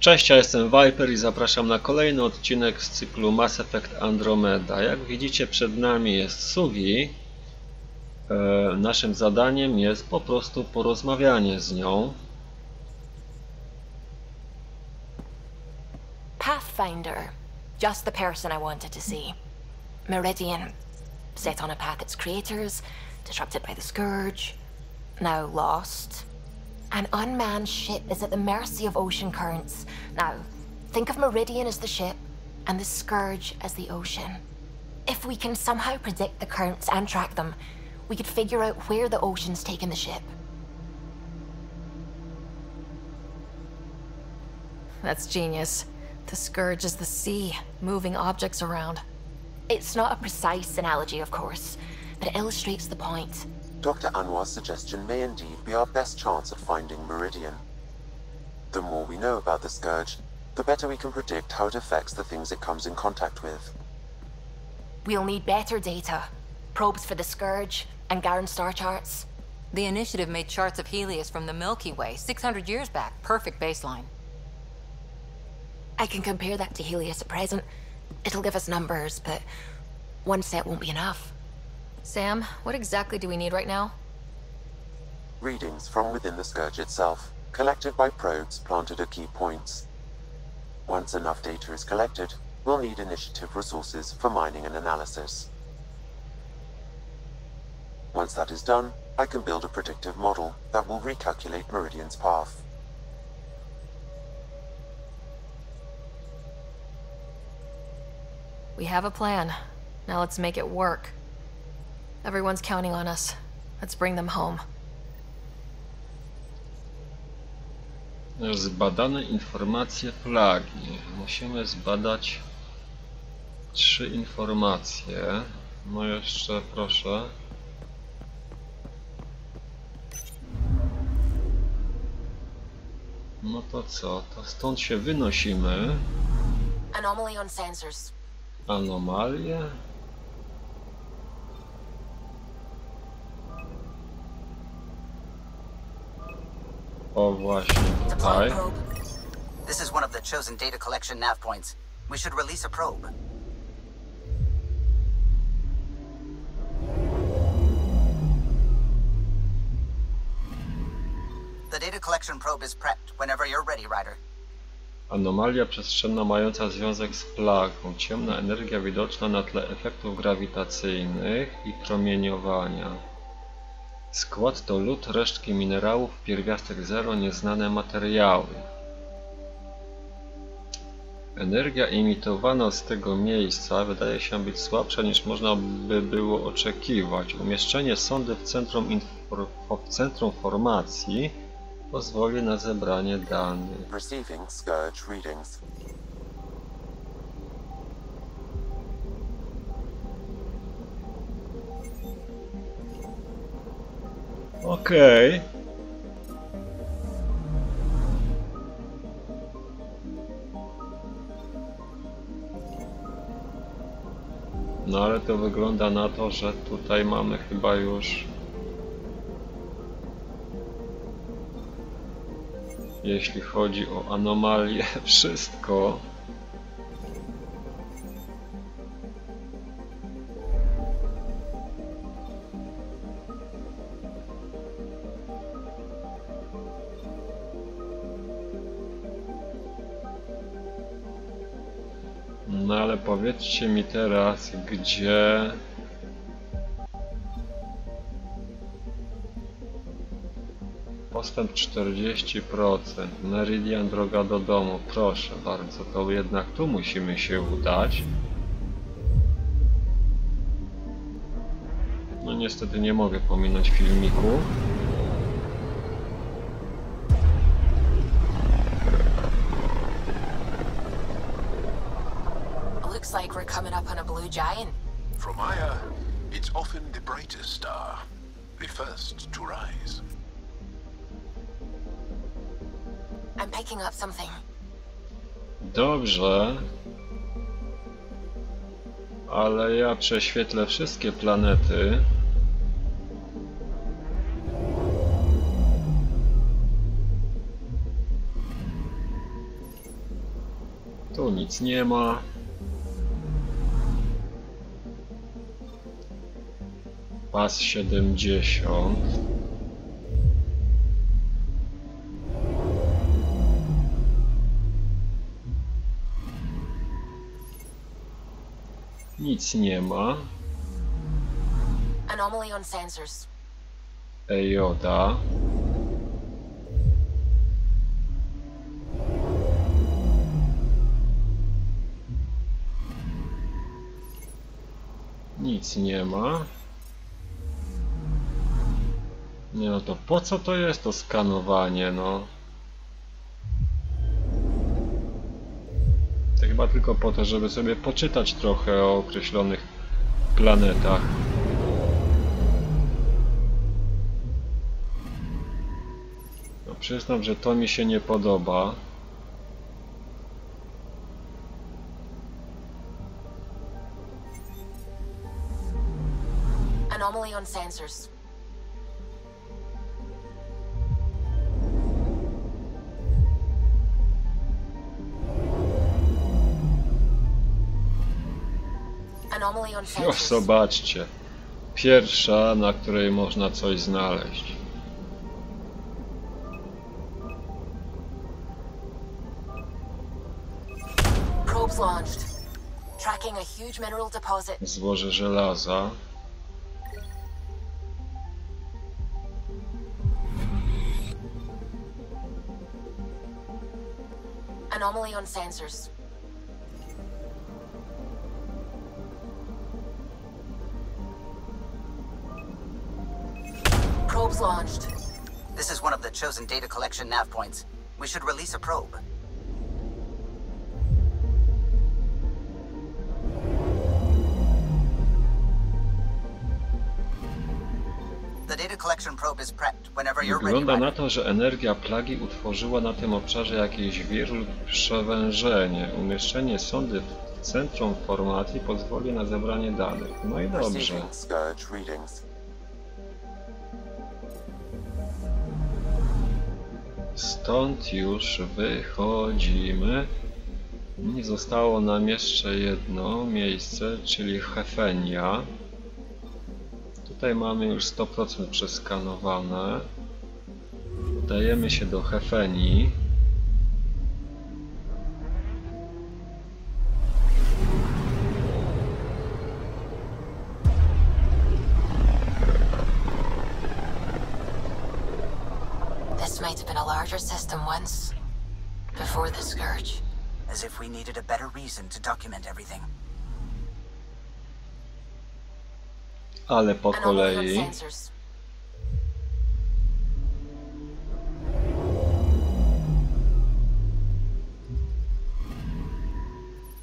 Cześć, ja jestem Viper i zapraszam na kolejny odcinek z cyklu Mass Effect Andromeda. Jak widzicie przed nami jest Sugi. E, naszym zadaniem jest po prostu porozmawianie z nią. Pathfinder. Just the person I wanted to see. Meridian. Set on a path its creators, disrupted by the Scourge, now lost. An unmanned ship is at the mercy of ocean currents. Now, think of Meridian as the ship and the Scourge as the ocean. If we can somehow predict the currents and track them, we could figure out where the ocean's taken the ship. That's genius. The Scourge is the sea, moving objects around. It's not a precise analogy, of course, but it illustrates the point. Dr. Anwar's suggestion may indeed be our best chance at finding Meridian. The more we know about the Scourge, the better we can predict how it affects the things it comes in contact with. We'll need better data. Probes for the Scourge and Garen star charts. The Initiative made charts of Heleus from the Milky Way 600 years back. Perfect baseline. I can compare that to Heleus at present. It'll give us numbers, but one set won't be enough. Sam, what exactly do we need right now? Readings from within the Scourge itself, collected by probes planted at key points. Once enough data is collected, we'll need Initiative resources for mining and analysis. Once that is done, I can build a predictive model that will recalculate Meridian's path. We have a plan. Now let's make it work. Everyone's counting on us. Let's bring them home. Zbadane informacje plagi. Musimy zbadać trzy informacje. No jeszcze proszę. No to co? To stąd się wynosimy. Anomaly on sensors. Anomalie. O właśnie tutaj. This is one of the chosen data collection nav points. We should release a probe. The data collection probe is prepped whenever you're ready, Ryder. Anomalia przestrzenna mająca związek z plagą. Ciemna energia widoczna na tle efektów grawitacyjnych i promieniowania. Skład to lód, resztki minerałów, pierwiastek zero, nieznane materiały. Energia emitowana z tego miejsca wydaje się być słabsza niż można by było oczekiwać. Umieszczenie sondy w centrum, w centrum formacji pozwoli na zebranie danych. Okej. No ale to wygląda na to, że tutaj mamy chyba już jeśli chodzi o anomalie wszystko. Powiedzcie mi teraz, gdzie... Postęp 40%, Meridian droga do domu, proszę bardzo, to jednak tu musimy się udać. No niestety nie mogę pominąć filmiku. Coming up on a blue giant. From Aya, it's often the brightest star, the first to rise. I'm picking up something. Dobrze. Ale ja prześwietlę wszystkie planety. Tu nic nie ma. Pas 70. Nic nie ma. Anomaly on sensors. Ejoda. Nic nie ma. Nie no to po co to jest to skanowanie, no? To chyba tylko po to, żeby sobie poczytać trochę o określonych planetach. No przyznam, że to mi się nie podoba. Anomaly on sensors. Już zobaczcie. Pierwsza, na której można coś znaleźć. Złoże żelaza. Anomaly on sensors. Probes launched. This is one of the chosen data collection nav points. We should release a probe. The data collection probe is prepped whenever you're ready. Wygląda na to, że energia plagi utworzyła na tym obszarze jakiś wir lub przewężenie. Umieszczenie sondy w centrum formacji pozwoli na zebranie danych. No i dobrze. Readings. Stąd już wychodzimy. I zostało nam jeszcze jedno miejsce, czyli Hefenia. Tutaj mamy już 100% przeskanowane. Udajemy się do Hefenii. Larger system once. Before the Scourge. As if we needed a better reason to document everything. Ale po Anomaly kolei.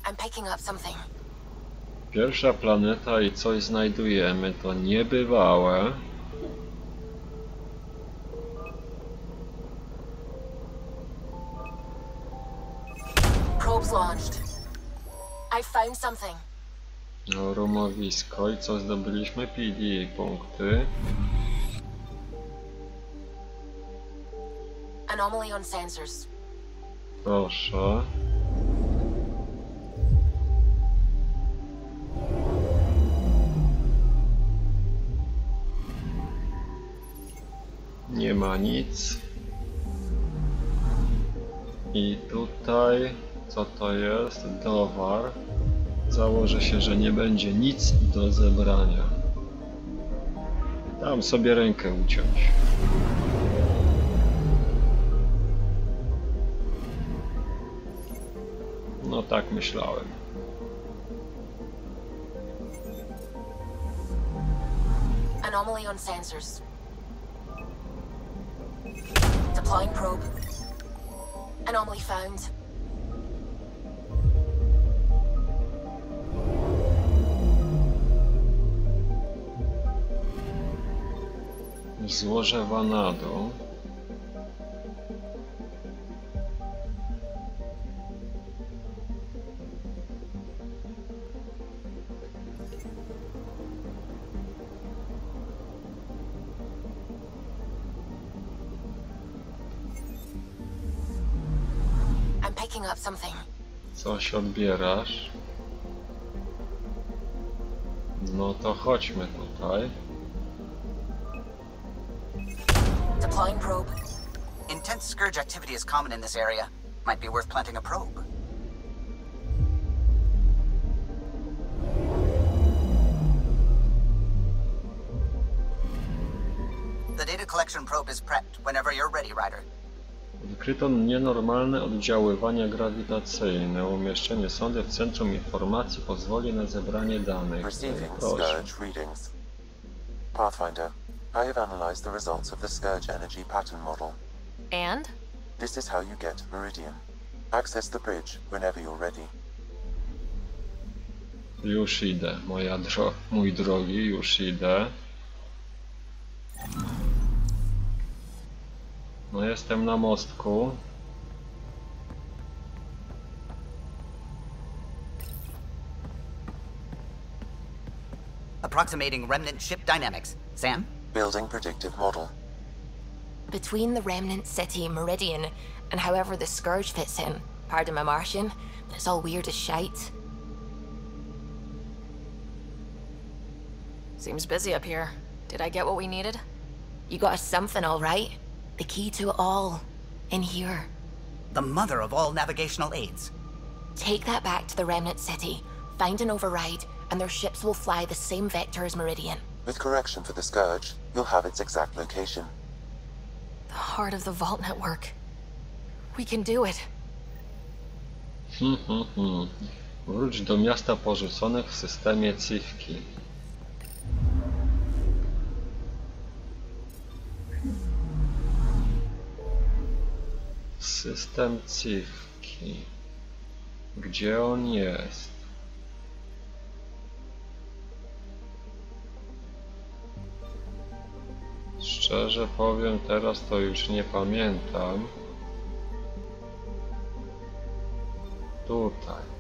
I'm picking up something. Pierwsza planeta i coś znajdujemy. To niebywałe. Probes launched. I found something. No, rumowisko i co zdobyliśmy? PD punkty. Anomaly on sensors. Proszę. Nie ma nic. I tutaj, co to jest? Towar. Założę się, że nie będzie nic do zebrania. Dam sobie rękę uciąć. No tak myślałem. Anomaly on sensors. Deploying probe. Anomaly found. złoże Vanado. Coś odbierasz? No to chodźmy tutaj. Deploying probe. Intense scourge activity is common in this area. Might be worth planting a probe. The data collection probe is prepped whenever you're ready, Ryder. Wykryto nienormalne oddziaływania grawitacyjne. Umieszczenie sondy w centrum informacji pozwoli na zebranie danych. Receiving Scourge readings. Pathfinder, I have analyzed the results of the Scourge energy pattern model. And? This is how you get Meridian. Access the bridge whenever you're ready. Już idę, moja dro mój drogi, już idę. No jestem na mostku. Approximating remnant ship dynamics. Sam? Building predictive model. Between the remnant city Meridian and however the Scourge fits in, pardon my Martian, but it's all weird as shite. Seems busy up here. Did I get what we needed? You got us something, all right? The key to it all. In here. The mother of all navigational aids. Take that back to the remnant city, find an override, and their ships will fly the same vector as Meridian. With correction for the Scourge, you'll have its exact location. The heart of the Vault Network. We can do it. Hmm, hmm, hmm. Wróć do miasta porzuconych w systemie Civki. System Civki. Gdzie on jest? Szczerze powiem, teraz to już nie pamiętam. Tutaj.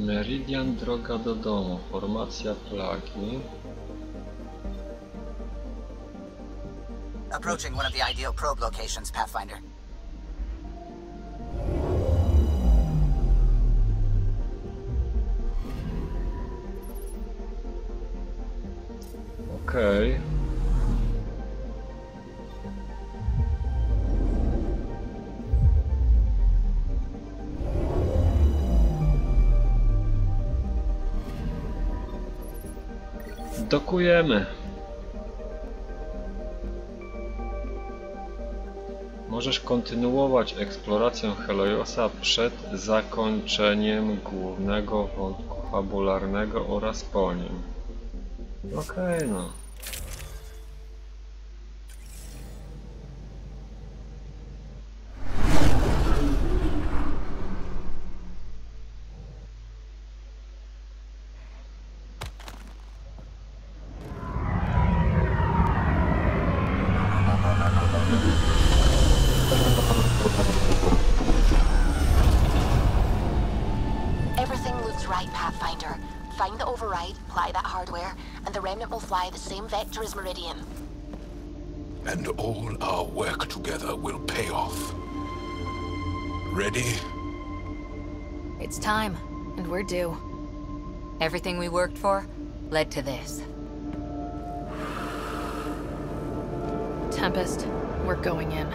Meridian droga do domu, formacja plagi. Approaching one of the ideal probe locations, Pathfinder. Okej. Dokujemy. Możesz kontynuować eksplorację Helojosa przed zakończeniem głównego wątku fabularnego oraz po nim. Okej, no. Same vector Meridian. And all our work together will pay off. Ready? It's time, and we're due. Everything we worked for led to this. Tempest, we're going in.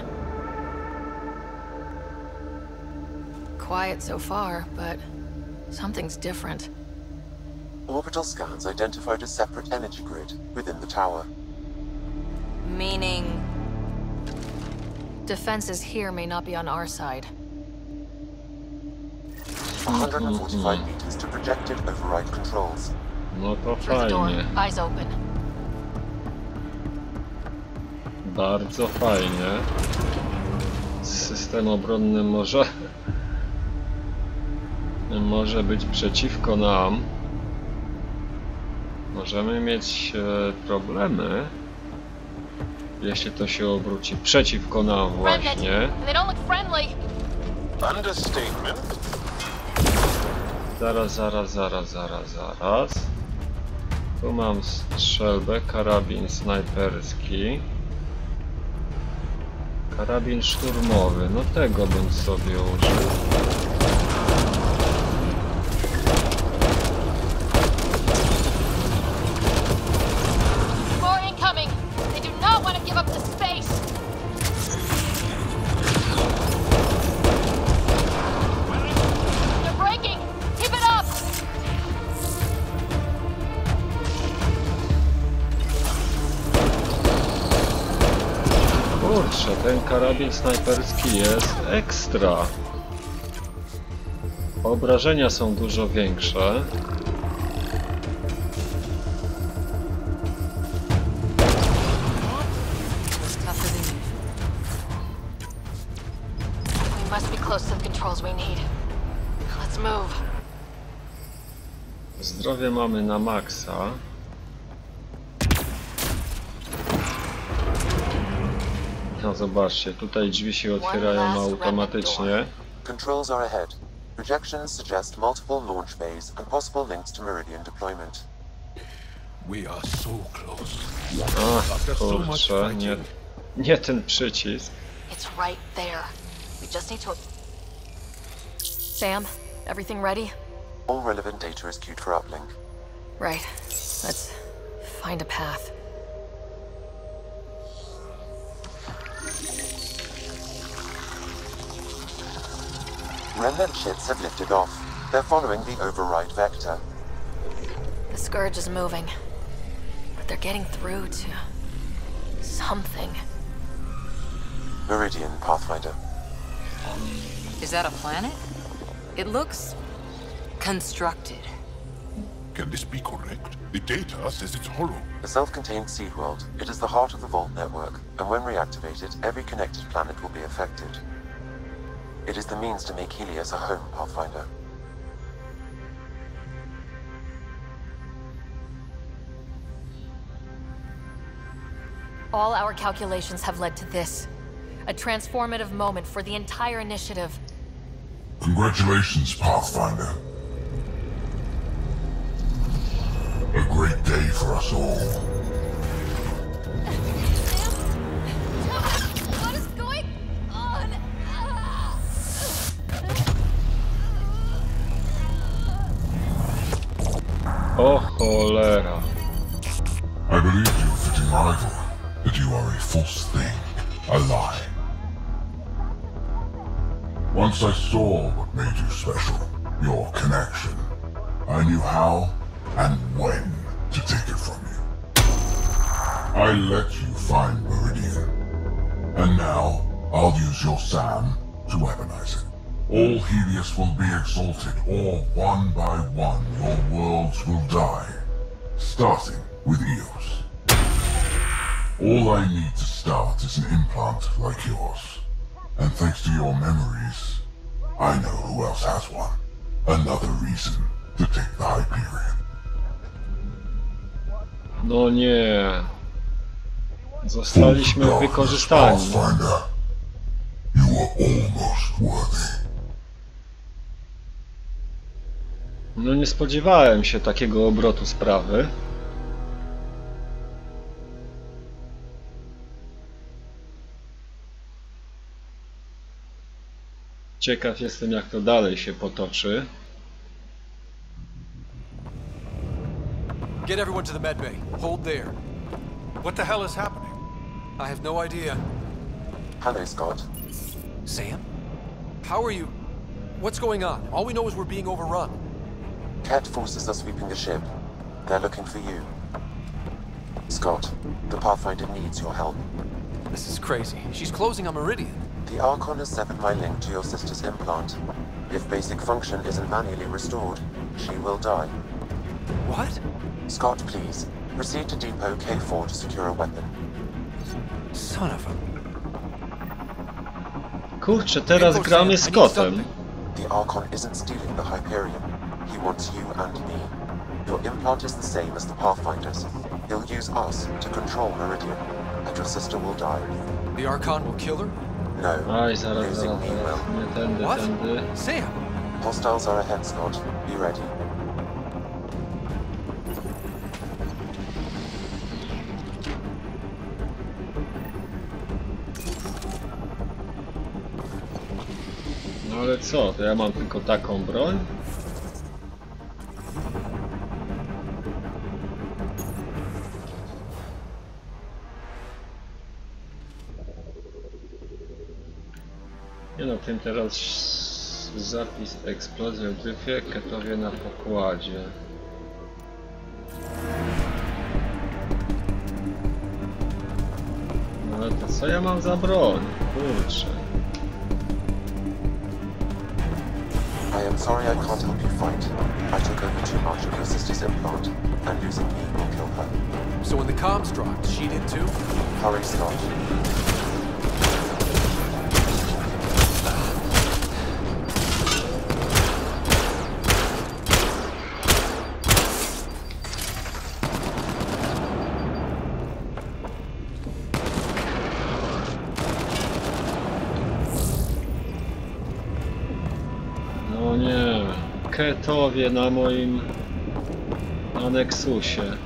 Quiet so far, but something's different. Orbital scans identified a separate energy grid within the tower. Meaning, Defenses here may not be on our side. 145 meters to projected override controls. No to Through the door, fajnie. eyes open. Bardzo fajnie. System obronny może może być przeciwko nam. Możemy mieć e, problemy, jeśli to się obróci przeciwko nam właśnie. Zaraz, zaraz, zaraz, zaraz, zaraz. Tu mam strzelbę, karabin snajperski. Karabin szturmowy, no tego bym sobie użył. karabin snajperski jest ekstra. Obrażenia są dużo większe. Zdrowie mamy na maksa. Zobaczcie, tutaj drzwi się otwierają automatycznie. Controls are ahead. Projections suggest multiple launch bays and possible links to Meridian deployment. We are so close. Ach, kurczę, nie, nie ten przycisk. It's right there. We just need to. Sam, everything ready? All relevant data is queued for uplink. Right. Let's find a path. Remnant ships have lifted off. They're following the override vector. The Scourge is moving. But they're getting through to. something. Meridian, Pathfinder. Is that a planet? It looks constructed. Can this be correct? The data says it's hollow. A self-contained seed world, it is the heart of the Vault network, and when reactivated, every connected planet will be affected. It is the means to make Heleus a home, Pathfinder. All our calculations have led to this. A transformative moment for the entire initiative. Congratulations, Pathfinder. A great day for us all. What is going on? Oh, o cholera. I believed you, fitting rival, that you are a false thing, a lie. Once I saw what made you special, your connection. I knew how and when to take it from you. I let you find Meridian. And now, I'll use your SAM to weaponize it. All Heleus will be exalted, or one by one your worlds will die. Starting with Eos. All I need to start is an implant like yours. And thanks to your memories, I know who else has one. Another reason to take the Hyperion. No nie. Zostaliśmy wykorzystani. No nie spodziewałem się takiego obrotu sprawy. Ciekaw jestem jak to dalej się potoczy. Get everyone to the med bay. Hold there. What the hell is happening? I have no idea. Hello, Scott. Sam? How are you? What's going on? All we know is we're being overrun. Kett forces are sweeping the ship. They're looking for you. Scott, the Pathfinder needs your help. This is crazy. She's closing on Meridian. The Archon has severed my link to your sister's implant. If basic function isn't manually restored, she will die. What? Scott, please, proceed to Depot K4 to secure a weapon. Son of a... Kurczę, teraz Info, gramy Sam. z I need kotem. The Archon isn't stealing the Hyperion. He wants you and me. Your implant is the same as the Pathfinder's. He'll use us to control Meridian, and your sister will die. The Archon will kill her? No, Aj, zaraz, losing zaraz, me zaraz. will. What? Sam! Hostiles are ahead, Scott. Be ready. Co, to ja mam tylko taką broń? Nie no, tym teraz zapis eksplozji w gryfie, ketowie na pokładzie. No ale to co ja mam za broń? Kurczę. I am sorry I can't help you fight. I took over too much of your sister's implant, and losing me will kill her. So when the comms dropped, she did too? Hurry, Scott. Ketowie na moim na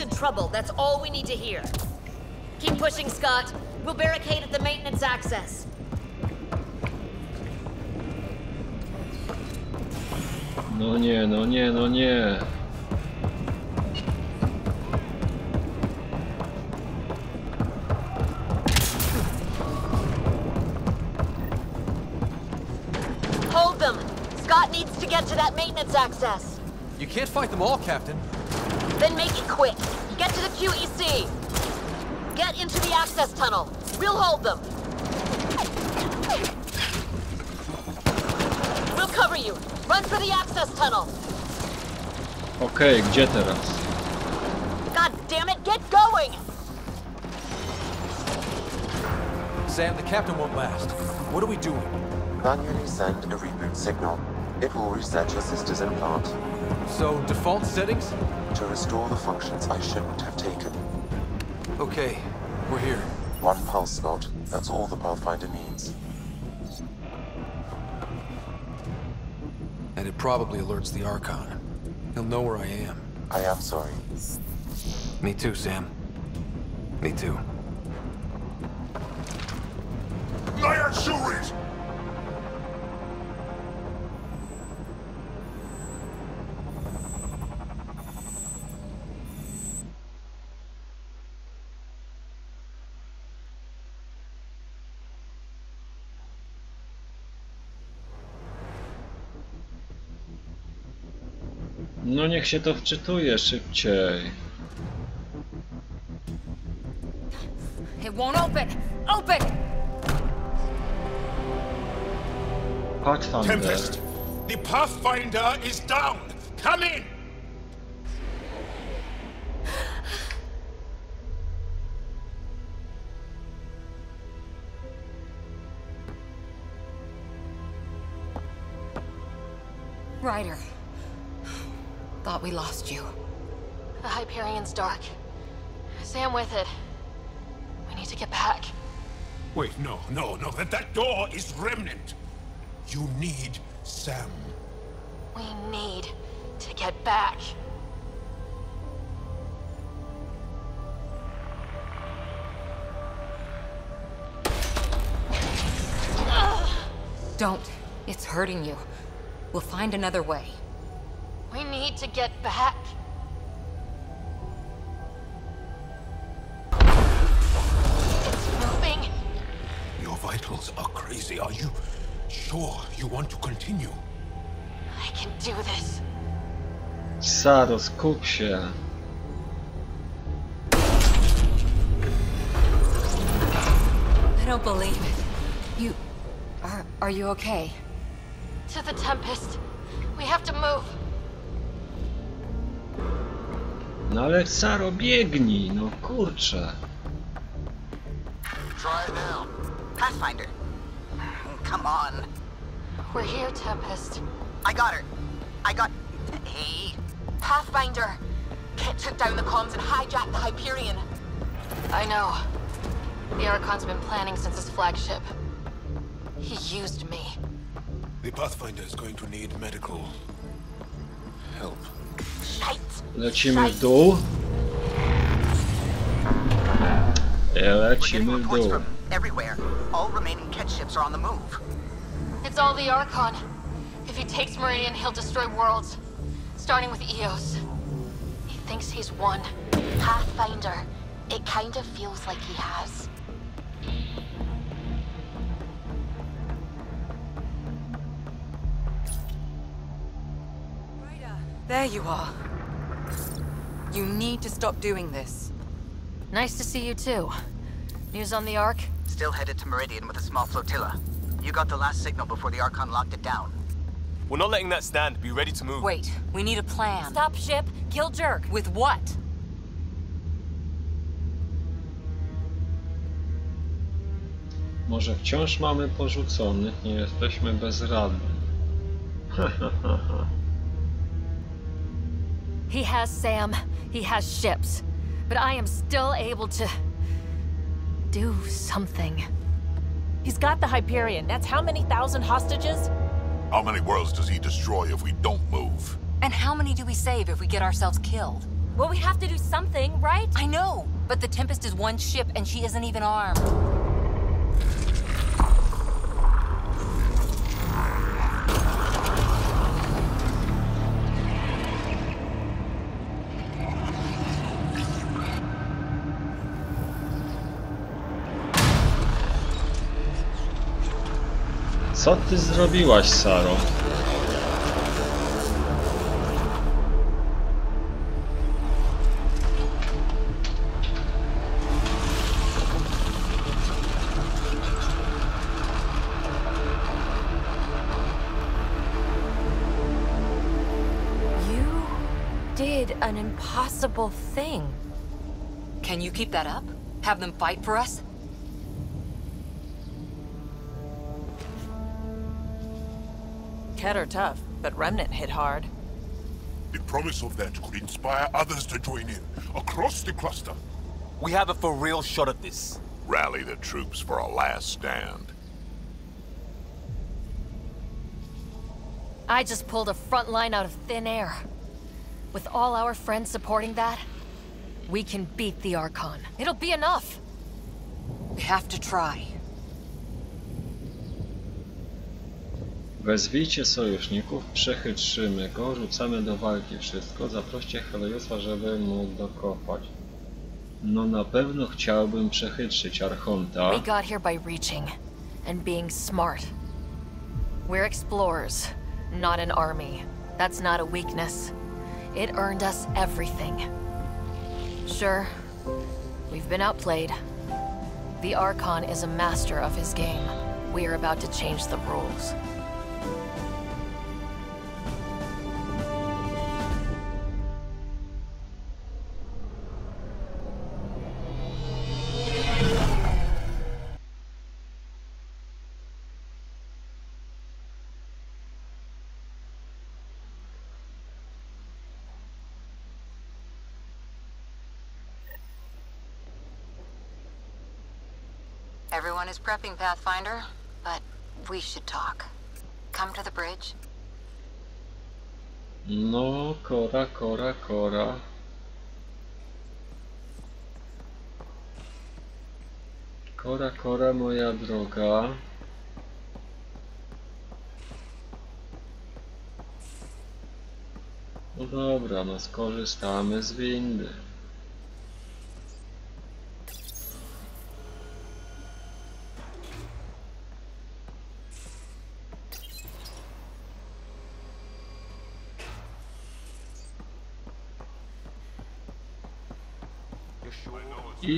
in trouble, that's all we need to hear. Keep pushing, Scott. We'll barricade at the maintenance access. No nie, no nie, no nie. Hold them. Scott needs to get to that maintenance access. You can't fight them all, Captain. Then make it QEC. Get into the access tunnel. We'll hold them. We'll cover you. Run for the access tunnel. Okay, gdzie teraz? God damn it, get going! Sam, the captain won't last. What are we doing? Manually send a reboot signal. It will reset your sister's implant So, default settings? to restore the functions I shouldn't have taken. Okay, we're here. One pulse, Scott. That's all the Pathfinder needs. And it probably alerts the Archon. He'll know where I am. I am sorry. Me too, Sam. Me too. Niech się to wczytuje szybciej. It won't open! Open! Pathfinder. Tempest, the Pathfinder is down. Come in. Ryder. Thought we lost you. The Hyperion's dark. Sam with it. We need to get back. Wait, no, no, no. That, that door is remnant. You need Sam. We need to get back. Don't. It's hurting you. We'll find another way. We need to get back. It's moving. Your vitals are crazy. Are you sure you want to continue? I can do this. Sados kurczę. I don't believe it. You... are... are you okay? To the Tempest. We have to move. No ale Saro, biegnij, no kurczę. Try it now. Pathfinder. Come on. We're here, Tempest. I got her. I got. Hey. Pathfinder! Kett took down the comms and hijacked the Hyperion. I know. The Archon's been planning since his flagship. He used me. The Pathfinder is going to need medical help. Shite! Lecimy w dół. I We're getting lecimy w reports dół. from everywhere. All remaining Kett ships are on the move. It's all the Archon. If he takes Meridian, he'll destroy worlds. Starting with Eos. He thinks he's won. Pathfinder. It kind of feels like he has. There you are. You need to stop doing this. Nice to see you too. News on the Ark? Still headed to Meridian with a small flotilla. You got the last signal before the Archon locked it down. We're not letting that stand. Be ready to move. Wait, we need a plan. Stop ship, kill Jerk. With what? Może wciąż mamy porzuconych, nie jesteśmy bezradni. He has Sam, he has ships, but I am still able to do something. He's got the Hyperion. That's how many thousand hostages? How many worlds does he destroy if we don't move? And how many do we save if we get ourselves killed? Well, we have to do something, right? I know, but the Tempest is one ship and she isn't even armed. Co ty zrobiłaś, Saro? You did an impossible thing. Can you keep that up? Have them fight for us? Kett are tough, but Remnant hit hard. The promise of that could inspire others to join in, across the cluster. We have a for real shot at this. Rally the troops for a last stand. I just pulled a front line out of thin air. With all our friends supporting that, we can beat the Archon. It'll be enough. We have to try. Wezwijcie sojuszników, przechytrzymy go, rzucamy do walki wszystko, zaproście Heliusa, żeby mógł dokopać. No na pewno chciałbym przechytrzyć Archonta. We got here by reaching and being smart. We're explorers, not an army. That's not a weakness. It earned us everything. Sure, we've been outplayed. The Archon is a master of his game. We are about to change the rules. Is prepping, Pathfinder, but we should talk. Come to the bridge. No, kora, kora, kora. Kora, kora, moja droga. No dobra, no skorzystamy z windy.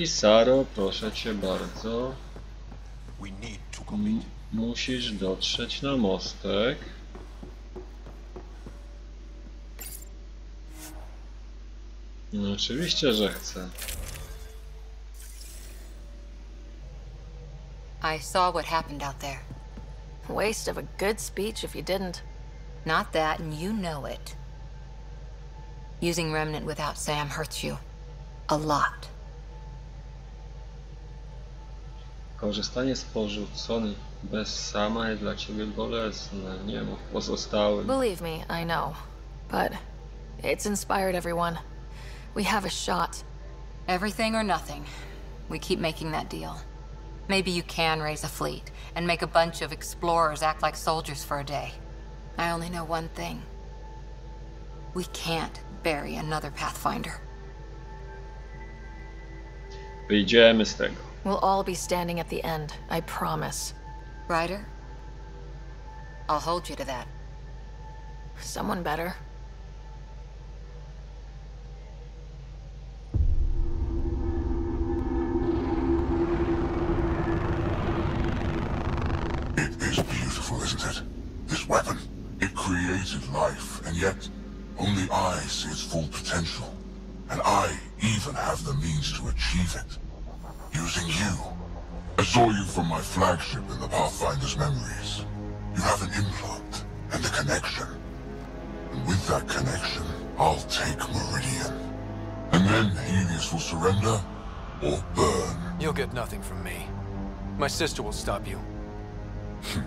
I Saro, proszę cię bardzo. We need to M musisz dotrzeć na mostek. No oczywiście, że chcę. I saw what happened out there. Waste of a good speech if you didn't. Not that, and you know it. Using Remnant without Sam hurts you. A lot. Korzystanie z porzuconych bez sama jest dla ciebie bolesne. Nie mów pozostałym. Believe me, I know. But it's inspired everyone. We have a shot. Everything or nothing. We keep making that deal. Maybe you can raise a fleet and make a bunch of explorers act like soldiers for a day. I only know one thing. We can't bury another Pathfinder. Wyjdziemy z tego. We'll all be standing at the end, I promise. Ryder? I'll hold you to that. Someone better. It is beautiful, isn't it? This weapon. It created life, and yet only I see its full potential. And I even have the means to achieve it. Using you. I saw you from my flagship in the Pathfinder's memories. You have an implant and a connection. And with that connection, I'll take Meridian. And then Heleus will surrender or burn. You'll get nothing from me. My sister will stop you.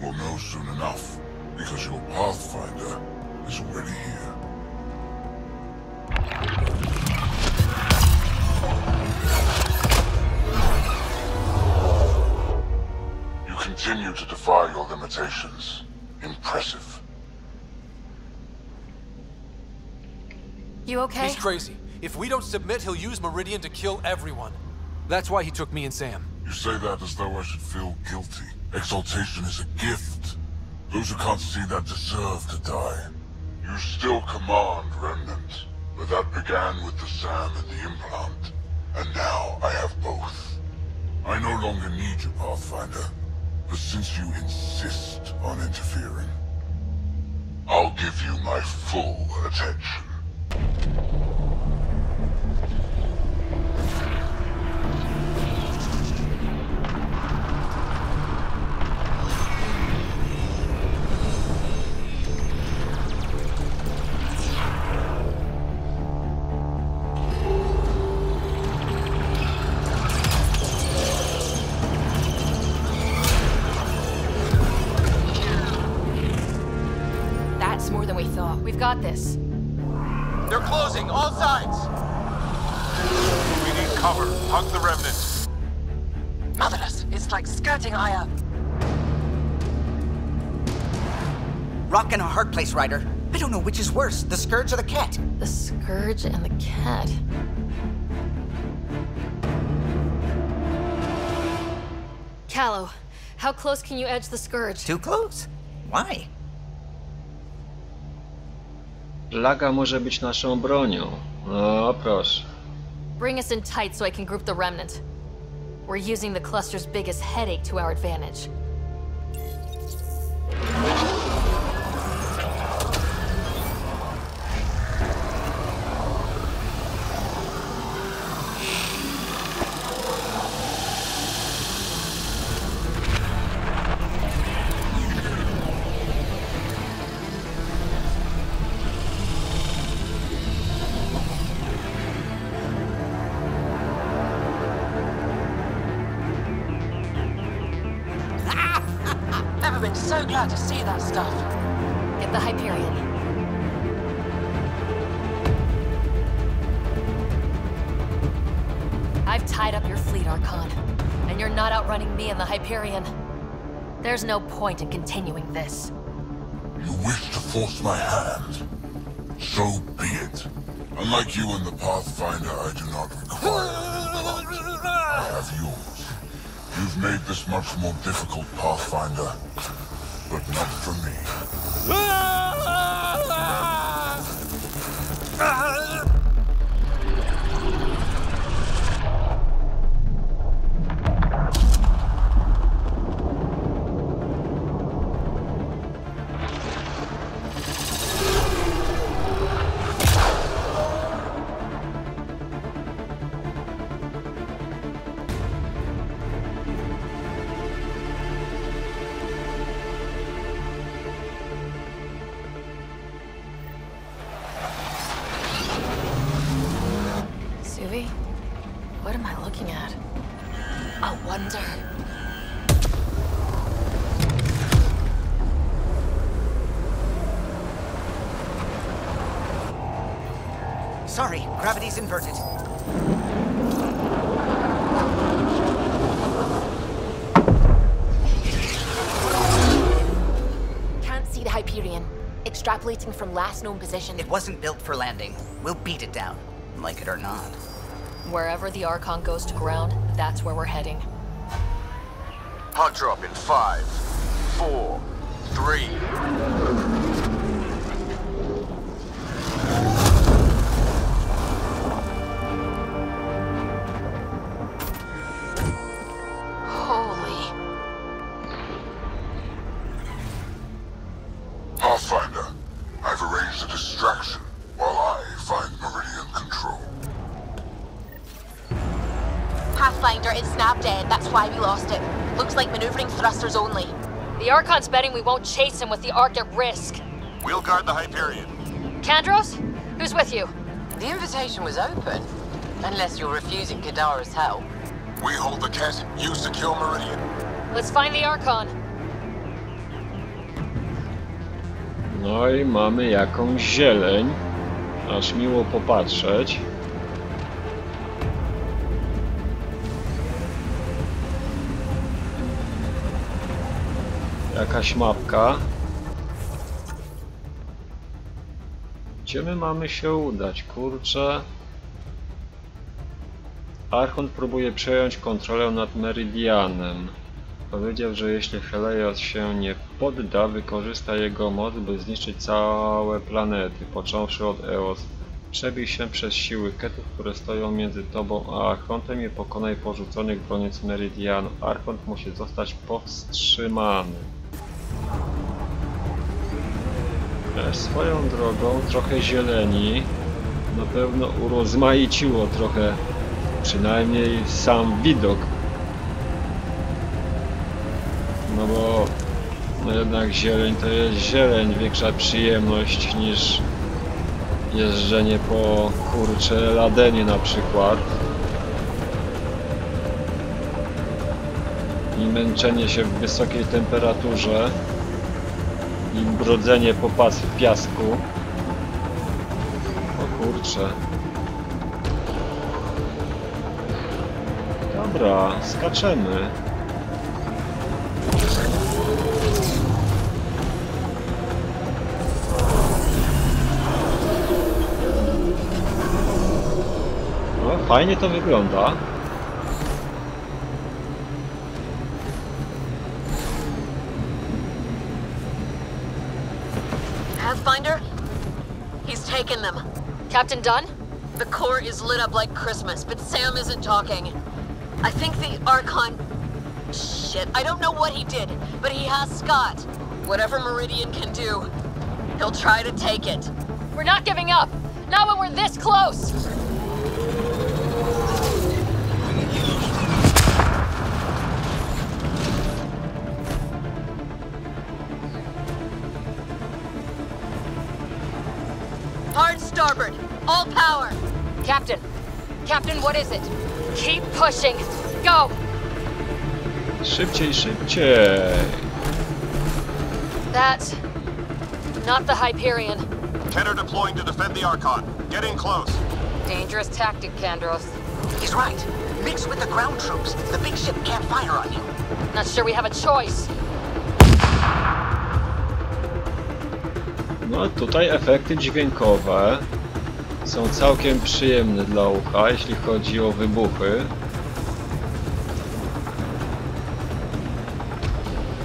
We'll know soon enough, because your Pathfinder is already here. Continue to defy your limitations. Impressive. You okay? He's crazy. If we don't submit, he'll use Meridian to kill everyone. That's why he took me and Sam. You say that as though I should feel guilty. Exaltation is a gift. Those who can't see that deserve to die. You still command Remnant, but that began with the Sam and the implant. And now I have both. I no longer need you, Pathfinder. But since you insist on interfering, I'll give you my full attention. The Scourge of the Kett. The Scourge and the Kett. Kallo, how close can you edge the Scourge? Too close? Why? Laga może być naszą bronią. O, proszę. Bring us in tight so I can group the remnant. We're using the cluster's biggest headache to our advantage. Glad to see that stuff. Get the Hyperion. I've tied up your fleet, Archon. And you're not outrunning me and the Hyperion. There's no point in continuing this. You wish to force my hand? So be it. Unlike you and the Pathfinder, I do not require implant. I have yours. You've made this much more difficult, Pathfinder. For me. Gravity's inverted. Can't see the Hyperion. Extrapolating from last known position. It wasn't built for landing. We'll beat it down, like it or not. Wherever the Archon goes to ground, that's where we're heading. Hot drop in five, four, three. Maneuvering only. The Archon's betting we won't chase him with the Ark at risk. We'll guard the Hyperion. Kandros? Who's with you? The invitation was open. Unless you're refusing Kadara's help. We hold the Kett, you secure Meridian. Let's find the Archon. No i mamy jakąś zieleń. Aż miło popatrzeć. Jakaś mapka. Gdzie my mamy się udać? Kurczę. Archon próbuje przejąć kontrolę nad Meridianem. Powiedział, że jeśli Helios się nie podda, wykorzysta jego moc, by zniszczyć całe planety, począwszy od Eos. Przebij się przez siły ketów, które stoją między tobą a Archontem i pokonaj porzuconych broniec Meridianu. Archont musi zostać powstrzymany. E, Swoją drogą trochę zieleni na pewno urozmaiciło trochę przynajmniej sam widok no bo no jednak zieleń to jest zieleń, większa przyjemność niż jeżdżenie po kurcze ladenie na przykład. I męczenie się w wysokiej temperaturze i brodzenie po pas w piasku. O kurcze. Dobra, skaczemy. Fajnie to wygląda. Taken them. Captain Dunn? The core is lit up like Christmas, but Sam isn't talking. I think the Archon... Shit, I don't know what he did, but he has Scott. Whatever Meridian can do, he'll try to take it. We're not giving up. Not when we're this close. Captain, what is it? Keep pushing. Go. Szybciej, szybciej. That's not the Hyperion. Kenner deploying to defend the Archon. Get in close. Dangerous tactic, Kandros. He's right. Mix with the ground troops. The big ship can't fire on you. Not sure we have a choice. No tutaj efekty dźwiękowe są całkiem przyjemne dla ucha, jeśli chodzi o wybuchy.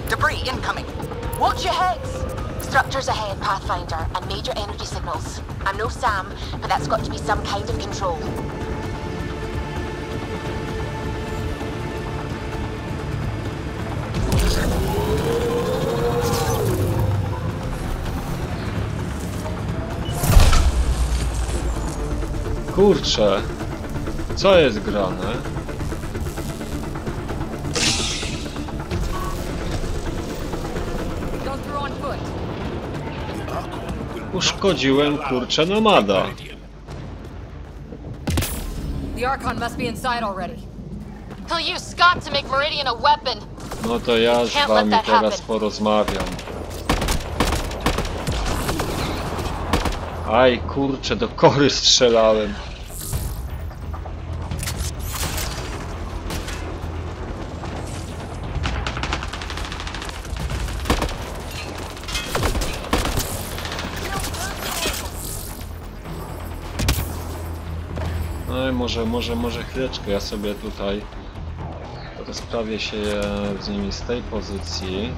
Debris incoming. Watch your heads! Structures ahead, Pathfinder, and major energy signals. I'm no Sam, but that's got to be some kind of control. Kurczę, co jest grane? Uszkodziłem kurczę nomada. The Archon must be inside already. He'll use Scott to make Meridian a weapon. No to ja z wami teraz porozmawiam. Aj, kurczę, do kory strzelałem. Może, może, może chwileczkę, ja sobie tutaj rozprawię się z nimi z tej pozycji.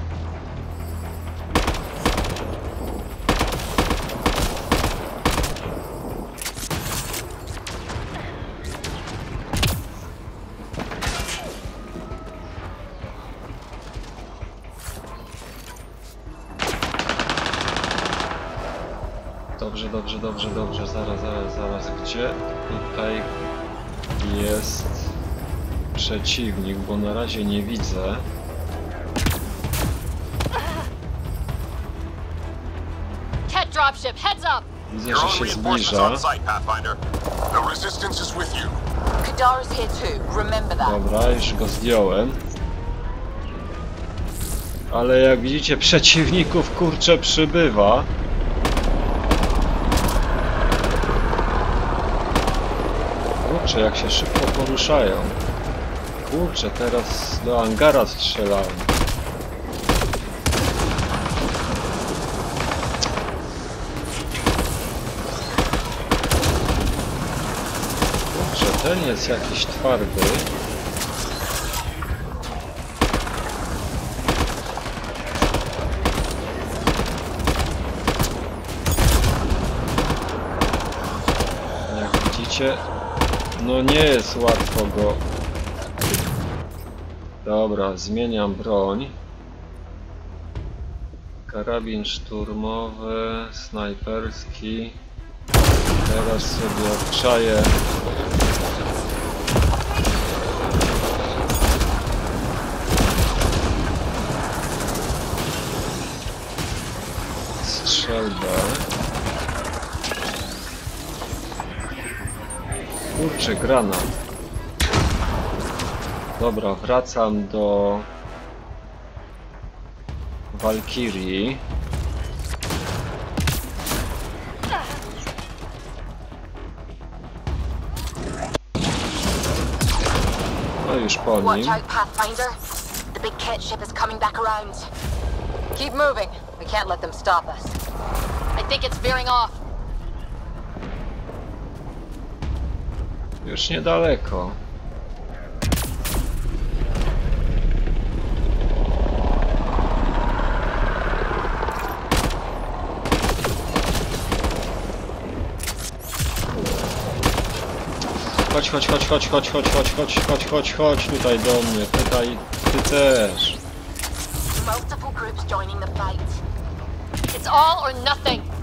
Przeciwnik, bo na razie nie widzę. Ket dropship, heads up! Widzę, że się zbliża. Dobra, już go zdjąłem. Ale jak widzicie, przeciwników kurczę przybywa. Kurczę, jak się szybko poruszają. Kurczę, teraz do angara strzelałem. Kurczę, ten jest jakiś twardy. Jak widzicie, no nie jest łatwo go. Dobra, zmieniam broń. Karabin szturmowy, snajperski. Teraz sobie obczaję. Strzelbę. Kurczę, granat. Dobra, wracam do Walkirii. No już po Watch nim. out, Pathfinder. The big cat ship is coming back around. Keep moving. We can't let them stop us. I think it's veering off. Już niedaleko. Chodź, chodź, chodź, chodź, chodź, chodź, chodź, chodź, chodź, chodź, chodź tutaj do mnie, tutaj ty też. Multiple groups joining the fight. It's all or nothing.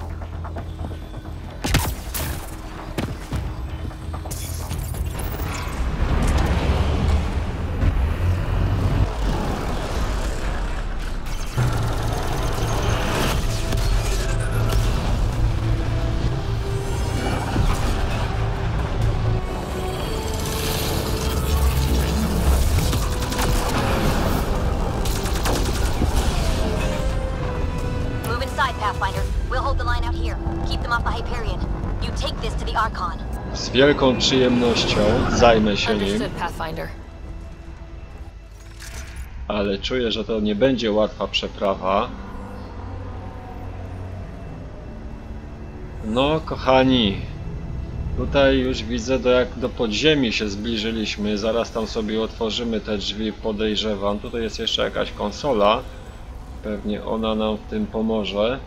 Wielką przyjemnością zajmę się nim, ale czuję, że to nie będzie łatwa przeprawa. No, kochani, tutaj już widzę, do jak do podziemi się zbliżyliśmy. Zaraz tam sobie otworzymy te drzwi, podejrzewam. Tutaj jest jeszcze jakaś konsola. Pewnie ona nam w tym pomoże.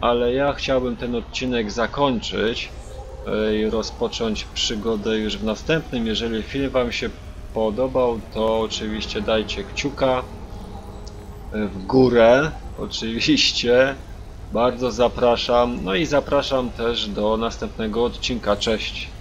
Ale ja chciałbym ten odcinek zakończyć i rozpocząć przygodę już w następnym. Jeżeli film Wam się podobał, to oczywiście dajcie kciuka w górę. Oczywiście. Bardzo zapraszam. No i zapraszam też do następnego odcinka. Cześć.